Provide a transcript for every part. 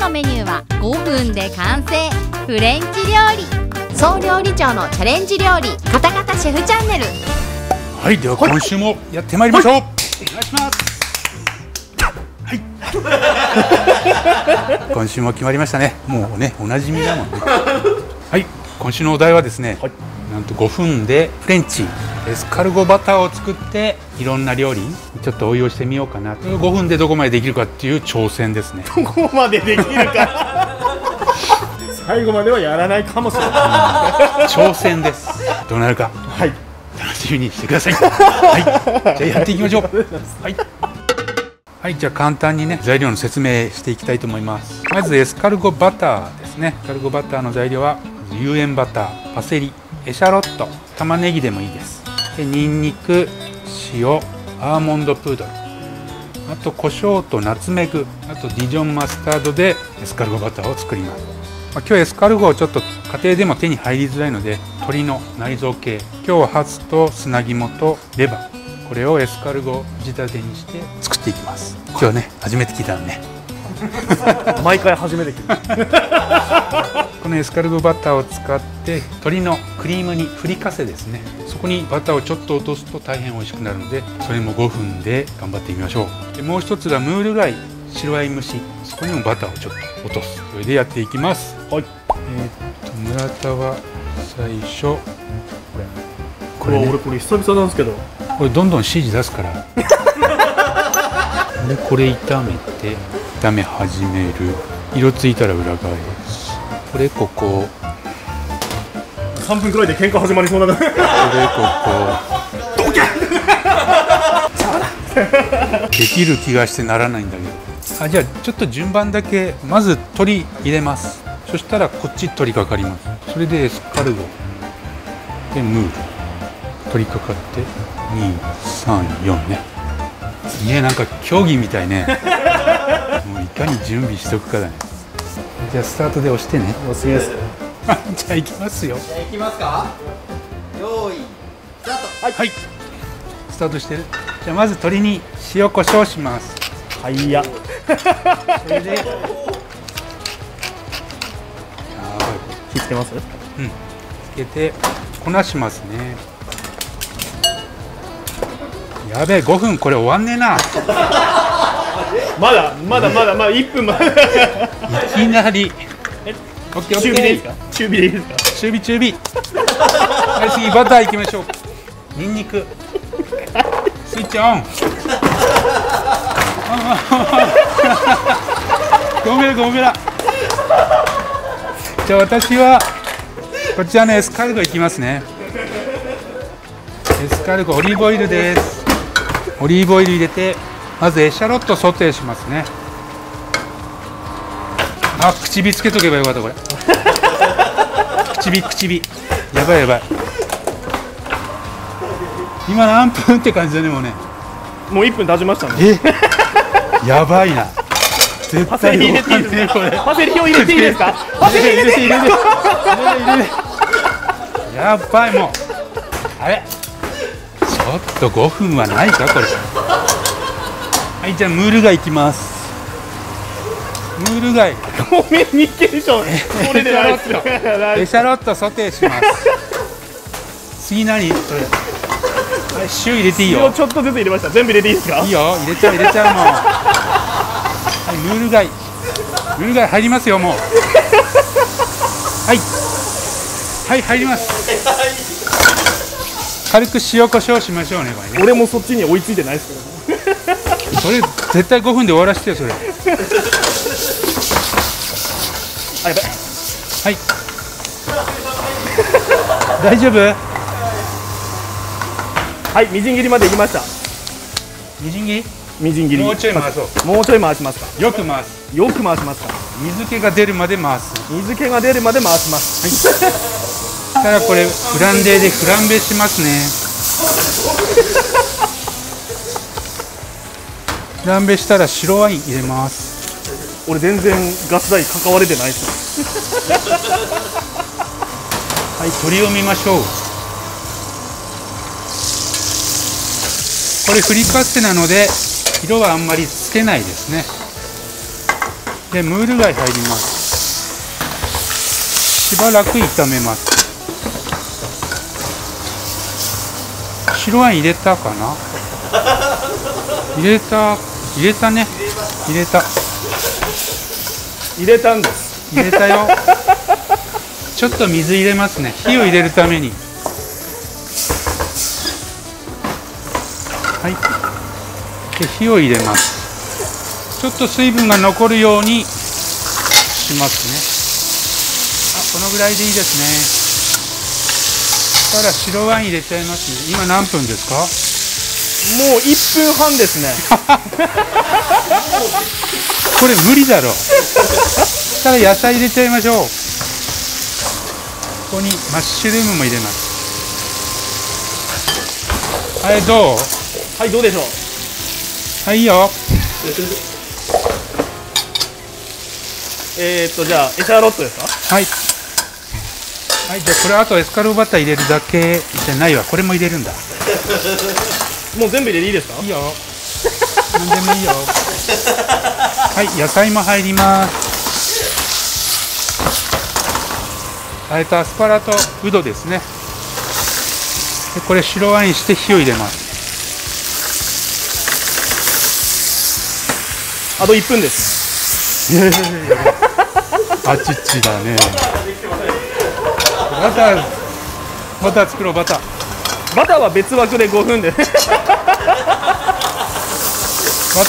のメニューは5分で完成。フレンチ料理。総料理長のチャレンジ料理。カタカタシェフチャンネル。はいでは今週もやってまいりましょう、お願いします。はい。今週も決まりましたね。もうねおなじみだもんね。はい。今週のお題はですね、なんと5分でフレンチ。エスカルゴバターを作っていろんな料理にちょっと応用してみようかな5分でどこまでできるかっていう挑戦ですね。どこまでできるか。最後まではやらないかもしれない。挑戦です。どうなるか。はい。楽しみにしてください。はい。じゃあやっていきましょう。はい。はいじゃあ簡単にね材料の説明していきたいと思います。まずエスカルゴバターですね。エスカルゴバターの材料は有塩バターパセリエシャロット玉ねぎでもいいです。でニンニク塩アーモンドプードル。あと胡椒とナツメグ。あとディジョンマスタードでエスカルゴバターを作ります、まあ、今日エスカルゴをちょっと家庭でも手に入りづらいので鶏の内臓系。今日はハツと砂肝とレバー。これをエスカルゴ仕立てにして作っていきます。今日ね初めて聞いたのね。毎回初めて聞いた このエスカルゴバターを使って鶏のクリームにふりかせですね。そこにバターをちょっと落とすと大変美味しくなるのでそれも5分で頑張ってみましょう。でもう一つがムール貝白ワイン蒸し。そこにもバターをちょっと落とす。それでやっていきます。はい。えーっと村田は最初これ。ここれ、れね俺これ久々なんですけど。これどんどん指示出すから。でこれ炒めて炒め始める。色ついたら裏返しこれここ。3分くらいで喧嘩始まりそうな。これここ。できる気がしてならないんだけど。あじゃあちょっと順番だけまず鶏入れます。そしたらこっち取り掛かります。それでエスカルゴ。でムール。取り掛かって。234ね。ねなんか競技みたいねかに準備しとくかだね。じゃあスタートで押してね。じゃあ行きますよ。じゃあ行きますか。用意スタート。はい。スタートしてる。じゃあまず鶏に塩コショウします。はいや。それで。やばい火つけます？つけて粉しますね。やべえ5分これ終わんねえなまだまだまだまだ1分までいきなり。中火でいいですーか？中火でいいですか？中火中火。はい次バターいきましょう。ニンニク。スイッチオン。ごめんごめんじゃあ私はこちらのエスカルゴいきますね。エスカルゴオリーブオイルです。オリーブオイル入れてまずエシャロットソテーしますね。あ口火つけとけばよかったこれ。口火口火やばいやばい。今何分って感じだねもうね。もう1分経ちましたね。え？やばいな。絶パセリ入れていいですか？パセリを入れていいですか？パセリ入れていいですかやばいもう。あれ？ちょっと5分はないかこれはいじゃあムール貝いきます。ムール貝。コミュニケーションこれでないですよエシャロットソテーします。次何？それ？はい塩入れていいよ。塩ちょっとずつ入れました。全部入れていいですか？いいよ。入れちゃう入れちゃうもう。はいムール貝。ムール貝入りますよもう。はい。はい入ります。軽く塩コショウしましょうねこれね。俺もそっちに追いついてないですけどそれ絶対5分で終わらせてよそれ。あやばい。はい。大丈夫？はいみじん切りまでいきました。みじん切り？みじん切り。もうちょい回そう。もうちょい回しますか。よく回す。よく回しますか。水気が出るまで回す。水気が出るまで回します。そしたらこれフランデーでフランベしますねフランベしたら白ワイン入れます。俺全然ガス代関われてないです。はい鶏を見ましょう。これフリカッセなので色はあんまりつけないですね。でムール貝入ります。しばらく炒めます。白ワイン入れたかな？入れた入れたね。入れた。入れたんです。入れたよ。ちょっと水入れますね。火を入れるために。はい。で火を入れます。ちょっと水分が残るようにしますね。あこのぐらいでいいですね。そしたら白ワイン入れちゃいますね。今何分ですか？もう1分半ですね。これ無理だろ。そしたら野菜入れちゃいましょう。ここにマッシュルームも入れます。はいどう？はいどうでしょう？はいいいよ。えー、っとじゃあエシャロットですか？はい。はいじゃあこれあとエスカルゴバター入れるだけじゃないわ。これも入れるんだ もう全部入れていいですか？いいよ。何でもいいよ。はい野菜も入ります。あえとアスパラとウドですね。でこれ白ワインして火を入れます。あと1分です。あちっちだね。バターバター作ろうバターバターは別枠で5分で。バタ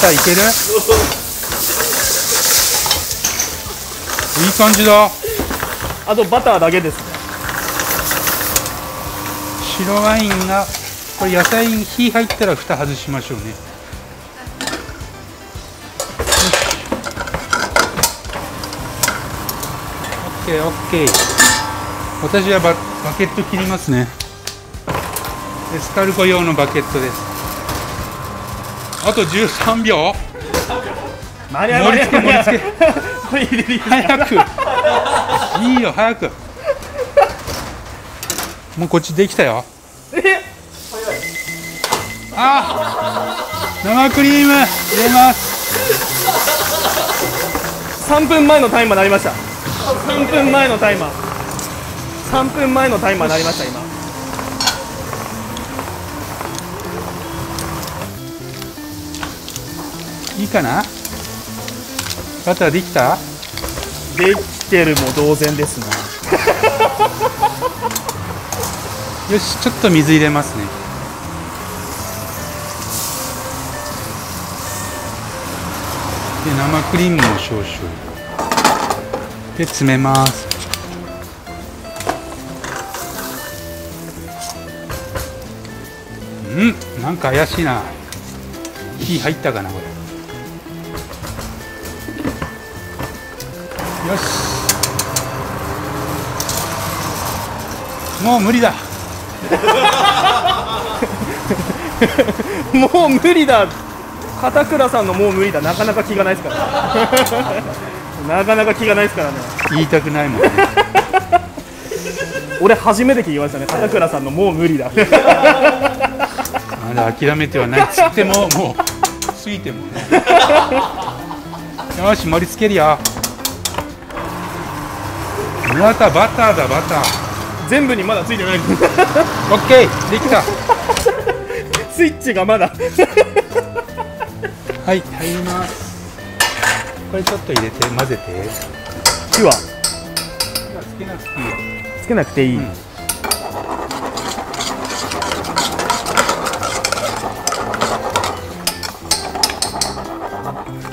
ーいける？いい感じだ。あとバターだけですね。白ワインがこれ野菜に火入ったら蓋外しましょうね。オッケーオッケー。私はババケット切りますねエスカルゴ用のバケットです。あと13秒。盛り付け盛り付け。早く。いいよ早く。もうこっちできたよ。え？あ生クリーム入れます。3分前のタイマー鳴りました。3分前のタイマー。3分前のタイマー鳴りました今いいかな？バターできた？できてるも同然ですね よしちょっと水入れますね。で生クリームも少々。で詰めます。うんなんか怪しいな。火入ったかなこれよし。もう無理だ。もう無理だ。片倉さんのもう無理だ。なかなか気がないですから。なかなか気がないですからね。言いたくないもん。ね 俺初めて聞きましたね。片倉さんのもう無理だ。まだ諦めてはないっつってももう過ぎてもね。よし盛り付けるよまたバターだバター。全部にまだついてない。オッケー。できた。スイッチがまだ。はい。入ります。これちょっと入れて混ぜて。火は？つけなくていいよ。つけなくていい、うん。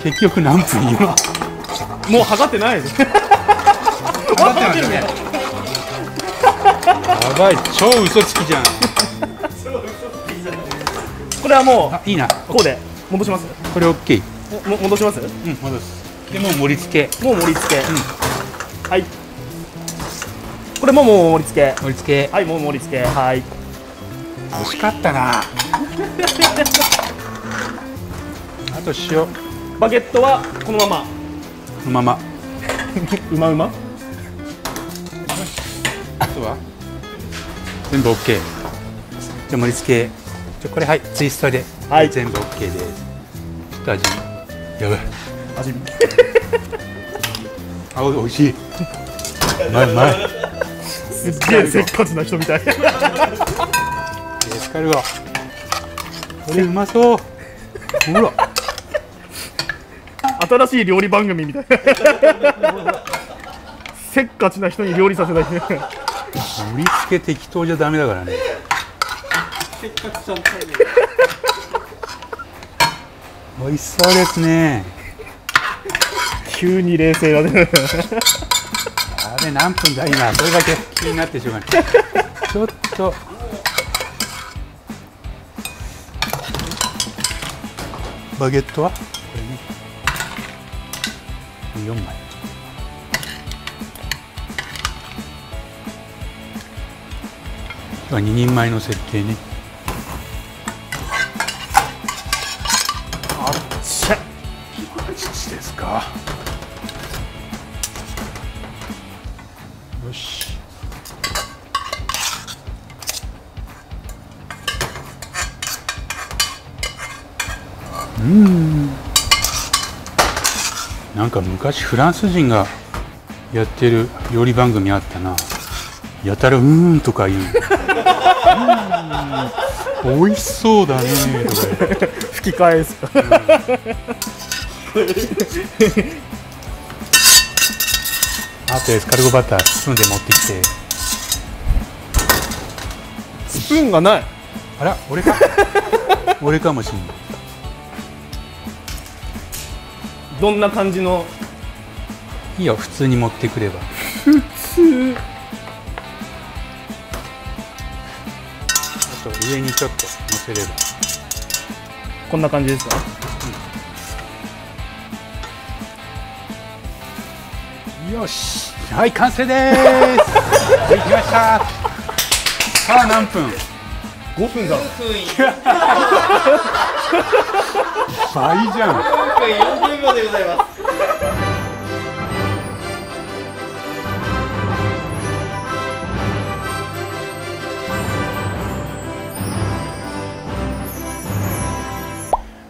結局何分今？もう測ってない。です測ってますね。やばい超嘘つきじゃん。これはもあいいな。うこうで戻します？これ OK もも戻します？うん戻す。でもう盛り付け。もう盛り付け、はい。これももう盛り付け。盛り付け。はいもう盛り付け。はい。惜しかったな。あと塩。こバゲットはこのまま。のまま。うまうま？全部 OK じゃあ盛り付け。じゃあこれはい。ツイストで、はい。全部 OK です。ちょっと味。やばい。味見。あ美味しい。うまいうまい。すっげえせっかちな人みたい。エスカルゴこれうまそう。ほら。新しい料理番組みたい。せっかちな人に料理させたい盛り付け適当じゃダメだからね。美味しそうですね。急に冷静だね。あれ何分だ今？それだけ気になってしょう。がないちょっと。バゲットは？これね。4枚2人前の設計ね。しゃ父ですか。よし。うん。なんか昔フランス人がやってる料理番組あったな。やたら「うーん」とか言う。うーん。美味しそうだね。とか吹き返すあとエスカルゴバタースプーンで持ってきて。スプーンがない。あら俺か。俺かもしんない。どんな感じの？いいよ普通に持ってくれば。あと上にちょっと乗せれば。こんな感じですか？よし。はい完成です。はい来ました。さあ何分？5分だ。倍じゃん。4分40秒でございます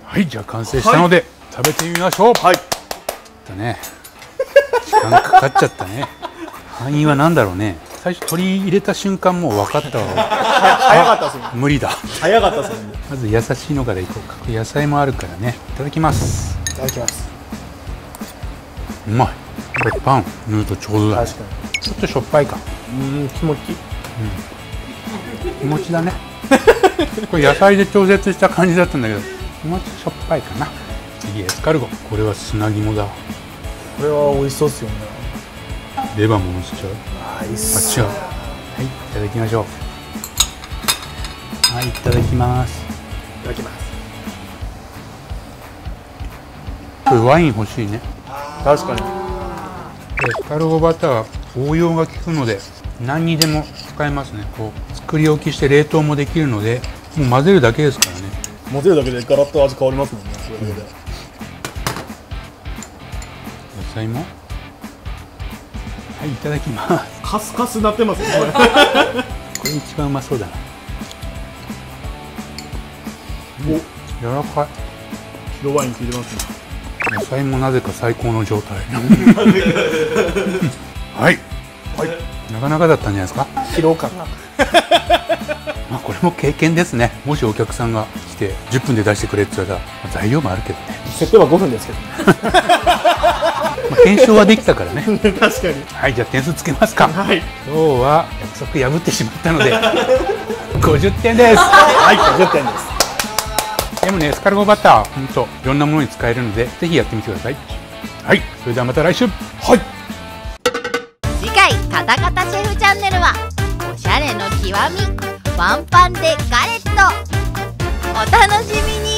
はいじゃあ完成したので、食べてみましょう。はい。だね時間かかっちゃったね。範囲は何だろうね。最初取り入れた瞬間もう分かったわ。早かったですね。無理だ。早かったですね。まず優しいのからいこうか。野菜もあるからね。いただきます。いただきます。うまい。これパン塗るとちょうどだ、ね、確かちょっとしょっぱいか。にうん気持ちいい。気持ちだね。これ野菜で調節した感じだったんだけど気持ちしょっぱいかな。次エスカルゴ。これは砂肝だ。これは美味しそうっすよね。レバーも乗せちゃう。あいいっあ違う。はい。いただきましょう。はいいただきます。いただきます。これワイン欲しいね。確かに。エスカルゴバターは応用が効くので何にでも使えますね。こう作り置きして冷凍もできるのでもう混ぜるだけですからね混ぜるだけでガラッと味変わりますもんね。それだけで野菜も？はいいただきます。カスカスなってますねこれ。これ一番うまそうだな。お。柔らかい。白ワイン効いてますね。野菜もなぜか最高の状態。はい、はい、なかなかだったんじゃないですか？疲労感が。まあこれも経験ですね。もしお客さんが来て10分で出してくれって言ったら、まあ材料もあるけどね、設定は5分ですけど。ね まあ、検証はできたからね。確かに。はいじゃあ点数つけますか。はい。今日は約束破ってしまったので50点です。はい50点です。でもねエスカルゴバター本当いろんなものに使えるのでぜひやってみてください。はいそれではまた来週。はいカタカタシェフチャンネルはおしゃれの極みワンパンでガレット。お楽しみに。